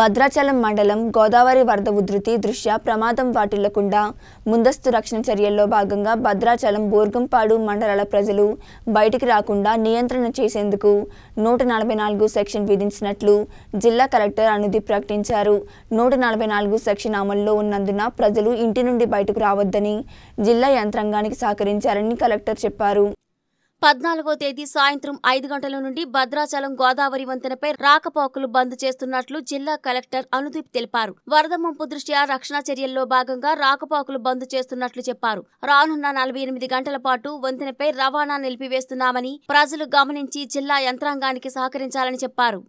భద్రాచలం మండలం గోదావరి వరద ఉధృతి దృష్ట్యా ప్రమాదం వాటిల్లకుండా ముందస్తు రక్షణ చర్యల్లో భాగంగా భద్రాచలం బోర్గంపాడు మండలాల ప్రజలు బయటికి రాకుండా నియంత్రణ చేసేందుకు నూట నలభై నాలుగు సెక్షన్ విధించినట్లు జిల్లా కలెక్టర్ అనుదీప్ ప్రకటించారు. నూట నలభై నాలుగు సెక్షన్ అమల్లో ఉన్నందున ప్రజలు ఇంటి నుండి బయటకు రావద్దని జిల్లా యంత్రాంగానికి సహకరించారని కలెక్టర్ చెప్పారు. పద్నాలుగో తేదీ సాయంత్రం ఐదు గంటల నుండి భద్రాచలం గోదావరి వంతెనపై రాకపోకలు బంద్ చేస్తున్నట్లు జిల్లా కలెక్టర్ అనుదీప్ తెలిపారు. వరద ముంపు దృష్ట్యా రక్షణ చర్యల్లో భాగంగా రాకపోకలు బంద్ చేస్తున్నట్లు చెప్పారు. రానున్న నలభై ఎనిమిది గంటల పాటు వంతెనపై రవాణా నిలిపివేస్తున్నామని ప్రజలు గమనించి జిల్లా యంత్రాంగానికి సహకరించాలని చెప్పారు.